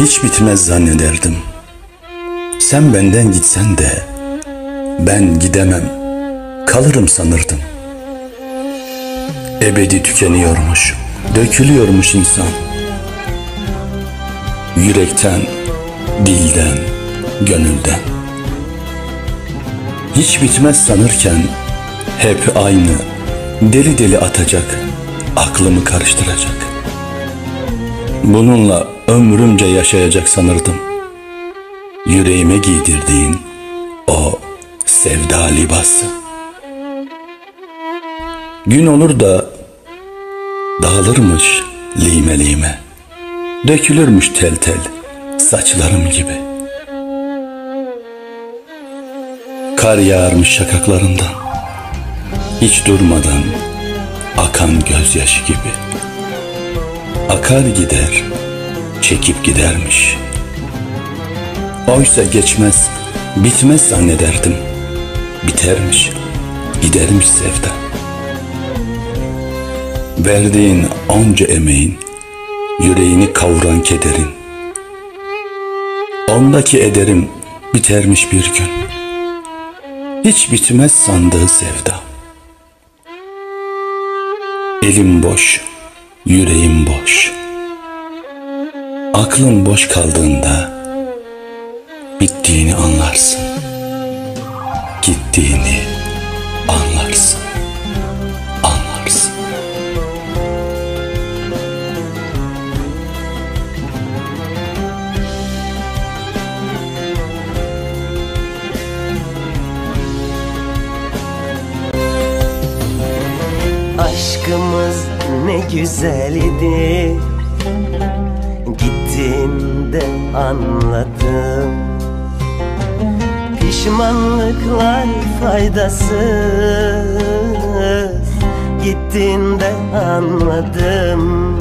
Hiç bitmez zannederdim. Sen benden gitsen de ben gidemem, kalırım sanırdım. Ebedi tükeniyormuş, dökülüyormuş insan. Yürekten, dilden, gönülden. Hiç bitmez sanırken hep aynı, deli deli atacak, aklımı karıştıracak. Bununla ömrümce yaşayacak sanırdım. Yüreğime giydirdiğin o sevda libası. Gün olur da dağılırmış lime lime. Dökülürmüş tel tel saçlarım gibi. Kar yağarmış şakaklarından. Hiç durmadan akan gözyaşı gibi. Akar gider, çekip gidermiş. Oysa geçmez, bitmez zannederdim. Bitermiş, gidermiş sevda. Verdiğin onca emeğin, yüreğini kavuran kederin. Ondaki ederim bitermiş bir gün. Hiç bitmez sandığı sevda. Elim boş, yüreğim boş. Aklın boş kaldığında bittiğini anlarsın. Gittiğini ne güzel idi. Gittiğinde anladım. Pişmanlıklar faydasız. Gittiğinde anladım.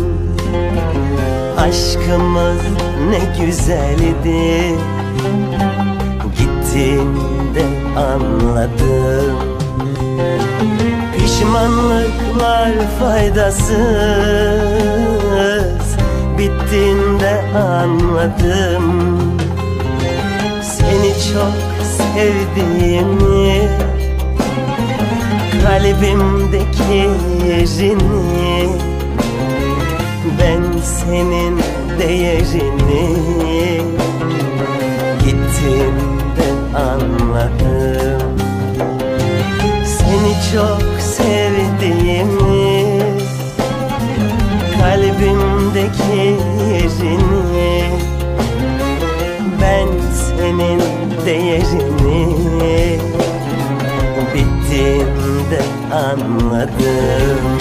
Aşkımız ne güzel idi. Gittiğinde anladım Pişmanlıklar faydasız. Bittiğinde anladım. Seni çok sevdiğimi Kalbimdeki yerini Ben senin değerini şekerini Ben senin değerini Bittiğimde anladım.